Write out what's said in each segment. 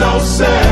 so sad.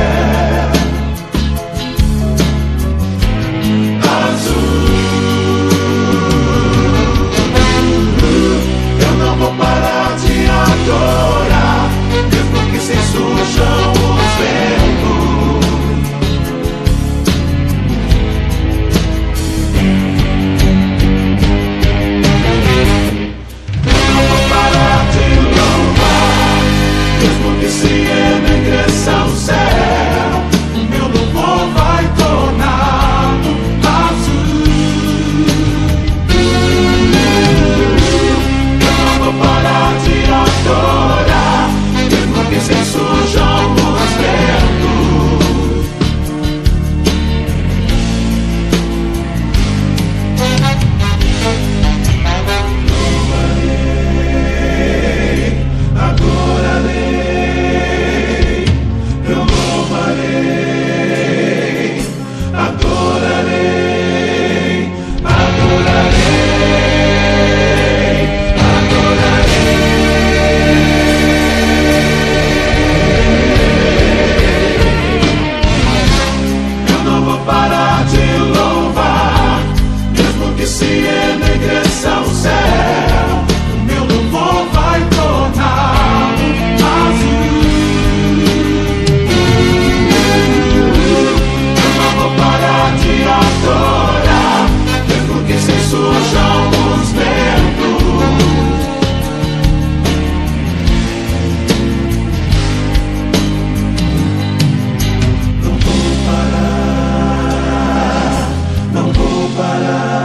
Para